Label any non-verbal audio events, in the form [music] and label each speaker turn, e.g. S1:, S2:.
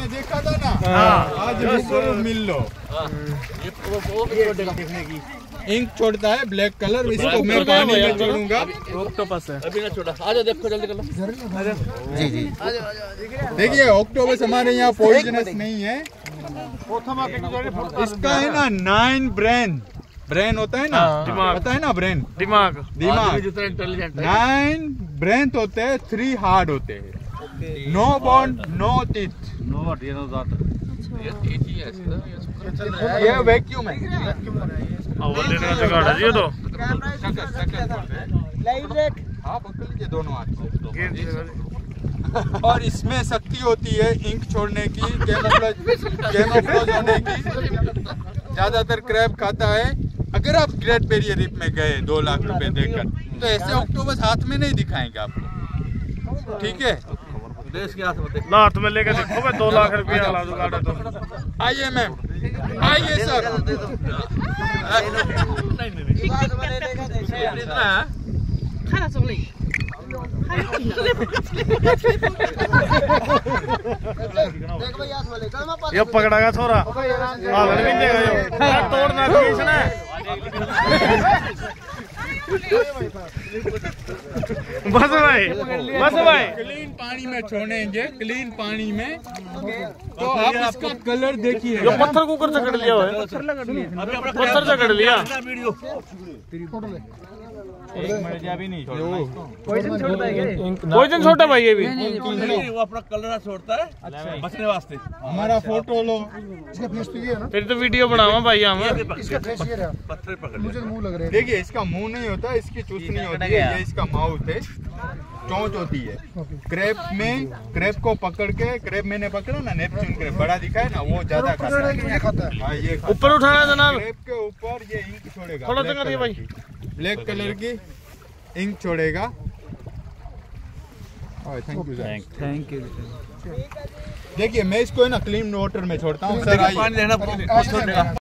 S1: में देखा था ना?
S2: हाँ।
S1: आज रूबरू मिल लो।
S2: देखने की
S1: इंक छोड़ता है ब्लैक कलर इसको मैं पानी में छोड़ूँगा।
S3: ऑक्टोपस है।
S2: अभी ना छोड़ा। आ जाओ देखो जल्दी कर। लो
S1: जी जी। देखिए। ऑक्टोबस हमारे यहाँ पॉइजनस नहीं है। इसका है ना नाइन ब्रेन ब्रेन होता है ना?
S3: दिमाग।
S1: पता है ना ब्रेन
S3: दिमाग।
S1: दिमाग।
S2: जितना इंटेलिजेंट है।
S1: नाइन ब्रेन होते हैं थ्री हार्ड होते हैं। नो बॉन्ड नो टीथ
S2: ये ठीक ही है इसका
S1: ये वैक्यूम है।
S3: अब वो लेने का जुगाड़ है ये तो
S1: शक्ल बोलते हैं। हाँ पकड़ लीजिए दोनों हाथ [laughs] और इसमें शक्ति होती है इंक छोड़ने की कैमोफ्लेज होने की। ज़्यादातर क्रैब खाता है। अगर आप ग्रेट बेरियर रीफ में गए दो लाख रुपए देकर तो ऐसे ऑक्टोबस हाथ में नहीं दिखाएँगे आपको। ठीक है?
S3: लात में लेके देखो भाई दो लाख रुपया ला है तो।
S1: आइए मैम आइए सर।
S2: नहीं नहीं नहीं इतना है
S3: ये पकड़ागा छोरा हालन भी देगा यो तोड़ना इसने। बस भाई बस भाई।
S1: क्लीन पानी में छोड़ेंगे क्लीन पानी में। तो आप इसका कलर देखिए।
S3: ये पत्थर को ऊपर चकड़ लिया है। पत्थर चकड़ लिया। पॉइजन छोटा भाई ये भी।
S2: वो अपना कलर छोड़ता है। बचने वास्ते।
S1: हमारा फ़ोटो लो।
S3: फिर तो वीडियो बनावा भाई हम।
S2: पत्थर पकड़ लिया
S1: देखिए इसका मुँह नहीं होता इसकी चूसनी होती है। ये इसका माउथ है। चोंच होती है। क्रेप में क्रेप को पकड़ के क्रेप मैंने पकड़ा ना नेपच्यून क्रेप बड़ा दिखा है ना वो ज़्यादा खाता है? हाँ,
S3: ऊपर उठाना है जनाब।
S1: क्रेप के ऊपर ये इंक छोड़ेगा।
S3: थोड़ा सा करिए भाई।
S1: ब्लैक कलर की इंक छोड़ेगा। Thank you sir
S4: thank you
S1: देखिए मैं इसको है ना क्लीन वाटर में छोड़ता हूँ सर
S2: पानी देना छोड़ने का